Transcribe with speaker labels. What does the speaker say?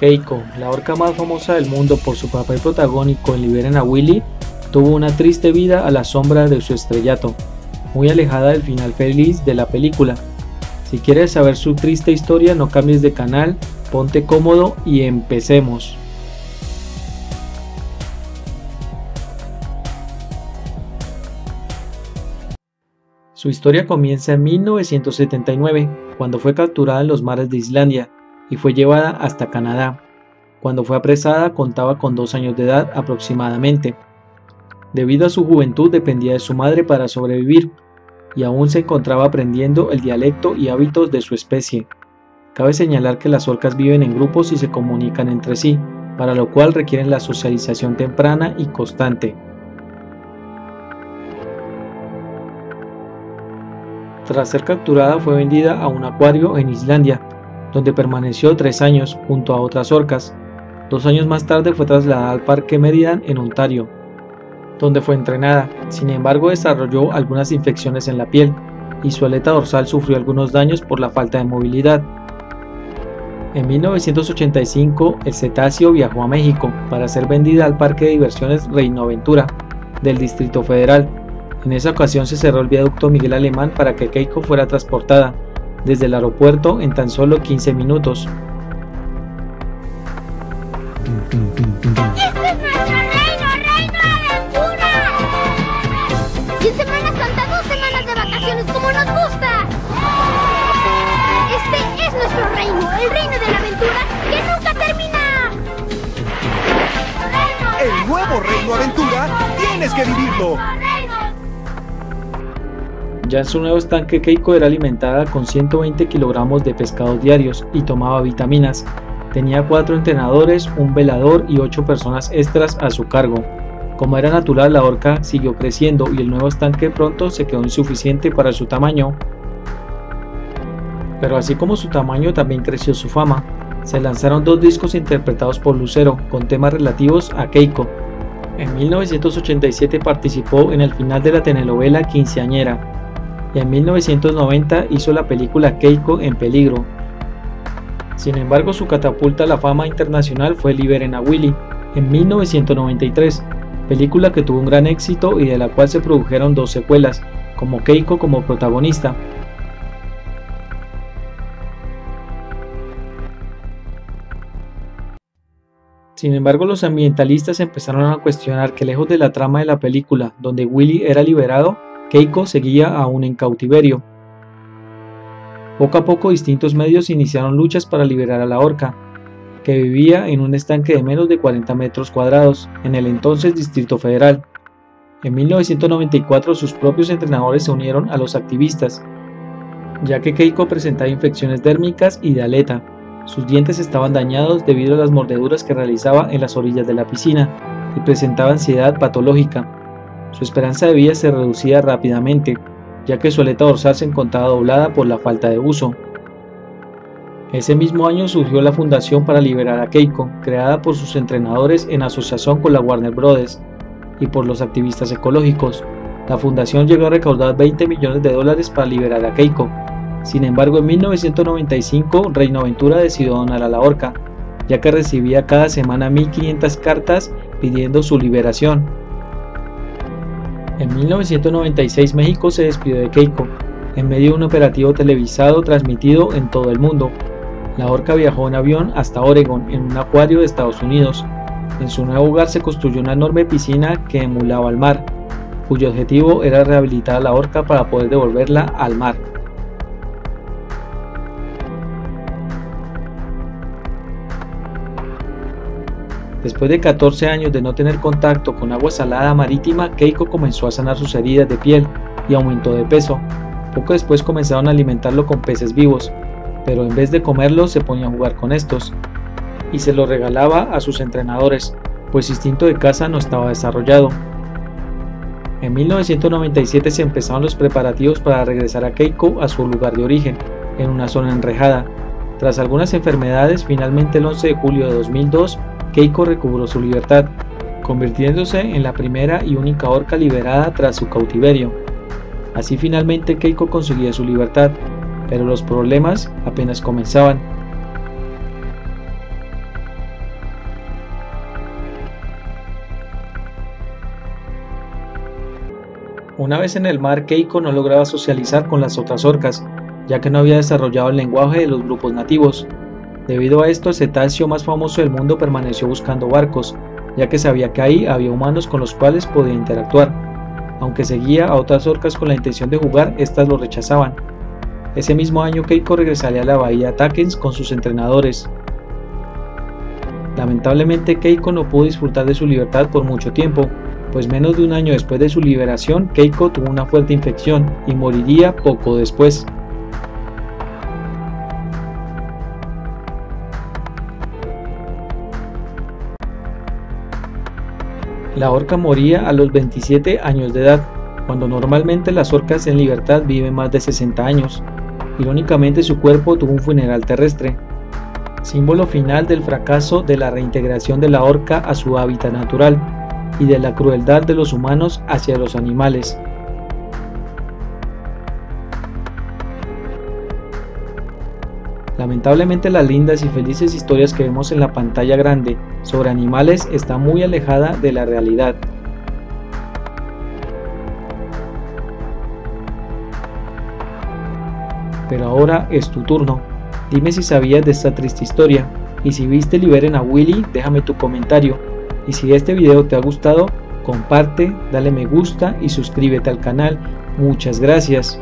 Speaker 1: Keiko, la orca más famosa del mundo por su papel protagónico en Liberen a Willy, tuvo una triste vida a la sombra de su estrellato, muy alejada del final feliz de la película. Si quieres saber su triste historia, no cambies de canal, ponte cómodo y empecemos. Su historia comienza en 1979, cuando fue capturada en los mares de Islandia y fue llevada hasta Canadá. Cuando fue apresada contaba con dos años de edad aproximadamente. Debido a su juventud dependía de su madre para sobrevivir y aún se encontraba aprendiendo el dialecto y hábitos de su especie. Cabe señalar que las orcas viven en grupos y se comunican entre sí, para lo cual requieren la socialización temprana y constante. Tras ser capturada fue vendida a un acuario en Islandia, donde permaneció tres años junto a otras orcas. Dos años más tarde fue trasladada al Parque Meridan en Ontario, donde fue entrenada. Sin embargo, desarrolló algunas infecciones en la piel y su aleta dorsal sufrió algunos daños por la falta de movilidad. En 1985, el cetáceo viajó a México para ser vendida al Parque de Diversiones Reino Aventura del Distrito Federal, en esa ocasión se cerró el viaducto Miguel Alemán para que Keiko fuera transportada desde el aeropuerto en tan solo 15 minutos.
Speaker 2: ¡Este es nuestro reino, reino aventura! Y en Semana Santa, dos semanas de vacaciones como nos gusta. Este es nuestro reino, el reino de la aventura que nunca termina.
Speaker 3: El nuevo reino aventura tienes que vivirlo.
Speaker 1: Ya en su nuevo estanque Keiko era alimentada con 120 kilogramos de pescados diarios y tomaba vitaminas. Tenía cuatro entrenadores, un velador y ocho personas extras a su cargo. Como era natural, la orca siguió creciendo y el nuevo estanque pronto se quedó insuficiente para su tamaño. Pero así como su tamaño también creció su fama. Se lanzaron dos discos interpretados por Lucero con temas relativos a Keiko. En 1987 participó en el final de la telenovela Quinceañera, y en 1990 hizo la película Keiko en peligro. Sin embargo, su catapulta a la fama internacional fue Liberen a Willy en 1993, película que tuvo un gran éxito y de la cual se produjeron dos secuelas, como Keiko como protagonista. Sin embargo, los ambientalistas empezaron a cuestionar que lejos de la trama de la película, donde Willy era liberado, Keiko seguía aún en cautiverio. Poco a poco distintos medios iniciaron luchas para liberar a la orca, que vivía en un estanque de menos de 40 metros cuadrados, en el entonces Distrito Federal. En 1994 sus propios entrenadores se unieron a los activistas, ya que Keiko presentaba infecciones dérmicas y de aleta. Sus dientes estaban dañados debido a las mordeduras que realizaba en las orillas de la piscina y presentaba ansiedad patológica. Su esperanza de vida se reducía rápidamente, ya que su aleta dorsal se encontraba doblada por la falta de uso. Ese mismo año surgió la Fundación para Liberar a Keiko, creada por sus entrenadores en asociación con la Warner Brothers y por los activistas ecológicos. La fundación llegó a recaudar 20 millones de dólares para liberar a Keiko. Sin embargo, en 1995, Reino Aventura decidió donar a la orca, ya que recibía cada semana 1.500 cartas pidiendo su liberación. En 1996 México se despidió de Keiko, en medio de un operativo televisado transmitido en todo el mundo. La orca viajó en avión hasta Oregon en un acuario de Estados Unidos. En su nuevo hogar se construyó una enorme piscina que emulaba al mar, cuyo objetivo era rehabilitar a la orca para poder devolverla al mar. Después de 14 años de no tener contacto con agua salada marítima, Keiko comenzó a sanar sus heridas de piel y aumentó de peso. Poco después comenzaron a alimentarlo con peces vivos, pero en vez de comerlos se ponía a jugar con estos y se los regalaba a sus entrenadores, pues su instinto de caza no estaba desarrollado. En 1997 se empezaron los preparativos para regresar a Keiko a su lugar de origen, en una zona enrejada. Tras algunas enfermedades, finalmente el 11 de julio de 2002, Keiko recobró su libertad, convirtiéndose en la primera y única orca liberada tras su cautiverio. Así finalmente Keiko conseguía su libertad, pero los problemas apenas comenzaban. Una vez en el mar, Keiko no lograba socializar con las otras orcas, ya que no había desarrollado el lenguaje de los grupos nativos. Debido a esto, el cetáceo más famoso del mundo permaneció buscando barcos, ya que sabía que ahí había humanos con los cuales podía interactuar. Aunque seguía a otras orcas con la intención de jugar, estas lo rechazaban. Ese mismo año Keiko regresaría a la bahía Takens con sus entrenadores. Lamentablemente Keiko no pudo disfrutar de su libertad por mucho tiempo, pues menos de un año después de su liberación Keiko tuvo una fuerte infección y moriría poco después. La orca moría a los 27 años de edad, cuando normalmente las orcas en libertad viven más de 60 años. Irónicamente su cuerpo tuvo un funeral terrestre, símbolo final del fracaso de la reintegración de la orca a su hábitat natural y de la crueldad de los humanos hacia los animales. Lamentablemente las lindas y felices historias que vemos en la pantalla grande sobre animales está muy alejada de la realidad. Pero ahora es tu turno. Dime si sabías de esta triste historia. Y si viste Liberen a Willy, déjame tu comentario. Y si este video te ha gustado, comparte, dale me gusta y suscríbete al canal. Muchas gracias.